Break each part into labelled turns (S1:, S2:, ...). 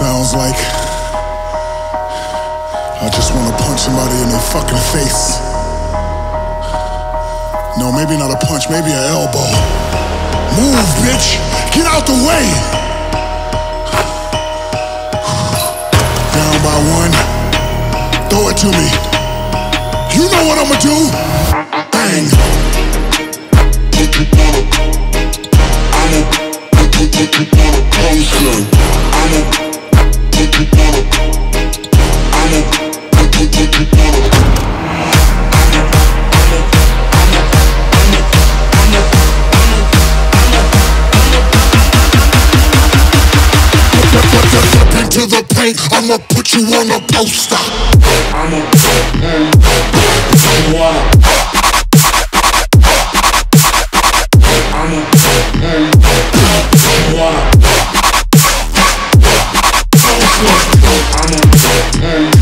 S1: Sounds like I just want to punch somebody in their fucking face. No, maybe not a punch, maybe an elbow. Move, bitch! Get out the way! Down by one. Throw it to me. You know what I'ma do? Bang! Into the paint, I'ma put you on a poster. Got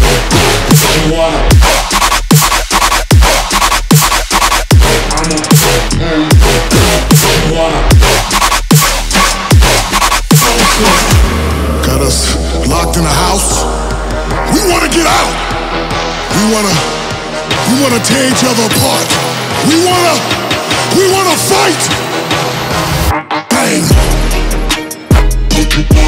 S1: Get out. We wanna, we wanna tear each other apart. We wanna, we wanna fight. Bang. Into the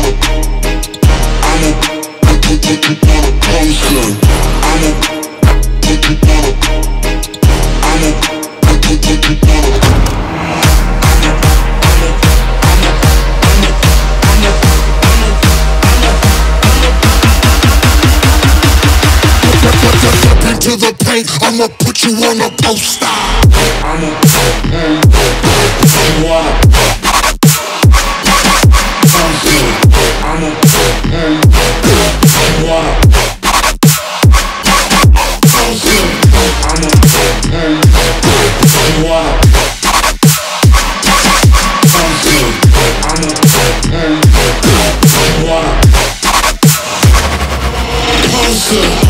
S1: paint, I'ma put you on a poster. DJ Diesel. Bitches. and you